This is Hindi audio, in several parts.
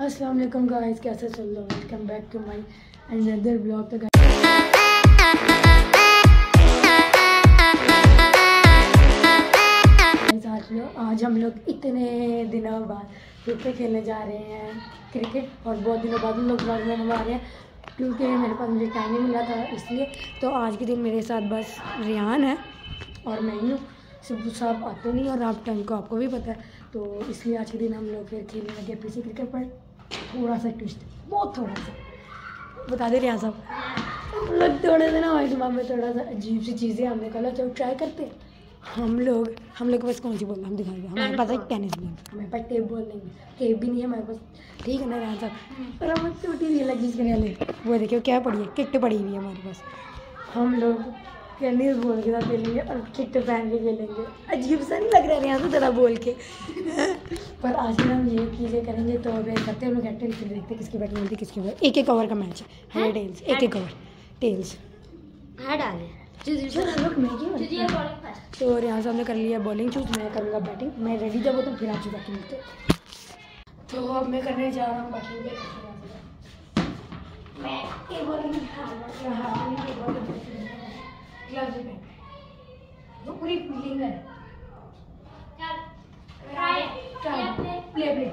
अस्सलाम वालेकुम गाइस कैसे चल रहा है? Welcome back to my another blog तो आज लोग आज हम लोग इतने दिनों बाद क्रिकेट खेलने जा रहे हैं। क्रिकेट और बहुत दिनों बाद हम लोग ब्लॉग में हम आ रहे हैं। क्योंकि मेरे पास मुझे टाइम नहीं मिला था, इसलिए। तो आज के दिन मेरे साथ बस रियान है और मैं ही हूँ। सिब्बू साहब आते नहीं और आप टाइम को आपको भी पता है। तो इसलिए आज के दिन हम लोग फिर खेलने लगे पीछे क्रिकेट पर। थोड़ा सा ट्विस्ट बहुत थोड़ा सा। बता दे रियान साहब। लोग थोड़े से ना हमारे दिमाग में थोड़ा सा अजीब सी चीज़ें हमने कहा चलो ट्राई करते हैं। हम लोग हम लोग के पास कौन सी बोल हम दिखाएँगे। हमारे पास एक टेनिस बॉल हमारे पास टेप बॉल नहीं है। टेप भी नहीं है हमारे पास। ठीक है ना रियान साहब? और हम छोटी अलग चीज़ करने वाले वो देखिए क्या पड़ी है? किट पड़ी हुई है हमारे पास। हम लोग टेनिस बॉल के साथ खेलेंगे और किट पहन के खेलेंगे। अजीब सा नहीं लग रहा है यहाँ से ज़रा बोल के? पर आज हम ये चीज़ें करेंगे तो वे करते हैं हम लोग फिर देखते हैं किसकी बैटिंग मिलती है। किसकी ओवर एक एक ओवर का मैच है हेड टेल्स एक एक ओवर टेल्स तो और यहाँ से हमने कर लिया बॉलिंग चूज़ मैं करूँगा बैटिंग मैं रेडी जब हो तो फिर आपसे बैटिंग तो अब मैं करने जा रहा हूँ बैटिंग मैं एक बॉलिंग हाथ एक बॉलिंग ग्लव्स भी पहन वो पूरी फीलिंग है ट्राई प्ले प्ले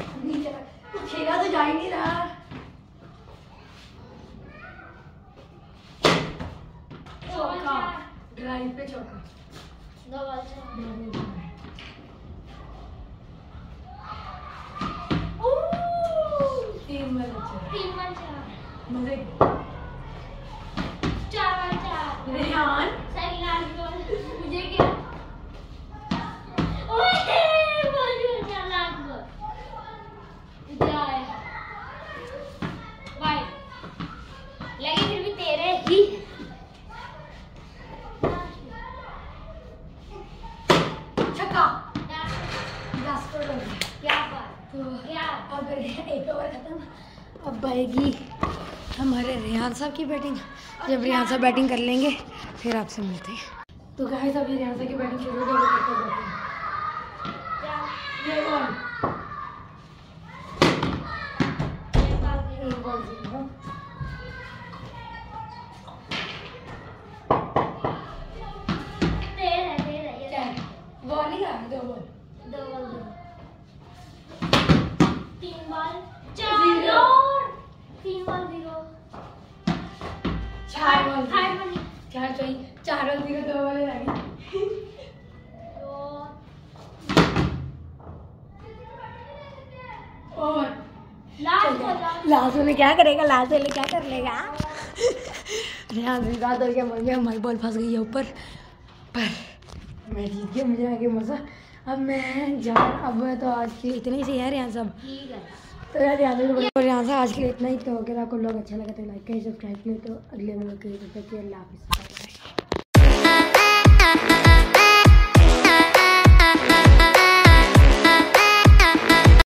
खेला तो जा ही नहीं रहा। चौका। ड्राइव पे चौका। तीन बार तीन अच्छा मज़े रेहान लगे फिर भी तेरे ही छक्का लास्ट ओवर क्या बात तो क्या? अब एक ओवर खत्म अब आएगी हमारे रेहान साहब की बैटिंग। जब रेहान साहब बैटिंग कर लेंगे फिर आपसे मिलते हैं। तो गाइस अभी रेहान साहब की बैटिंग शुरू हो गई बैटिंग ये बॉल चाहिए चार बॉल ज़ीरो दो बॉल लगी दो और लास्ट में क्या करेगा? लास्ट में क्या कर लेगा? से बात हो गया मर गया? हमारी बॉल फंस गई है ऊपर। पर मैं जीत गया मुझे आगे मज़ा। अब मैं जा अब मैं तो आज के इतने ही से यार यहाँ सब। ठीक है। तो यार यहाँ से और यहाँ से आज के लिए इतना ही। तो अगर आपको लोग अच्छा लगा तो लाइक करिए सब्सक्राइब करिए तो अगले में लोग तो अल्लाह हाफिज़।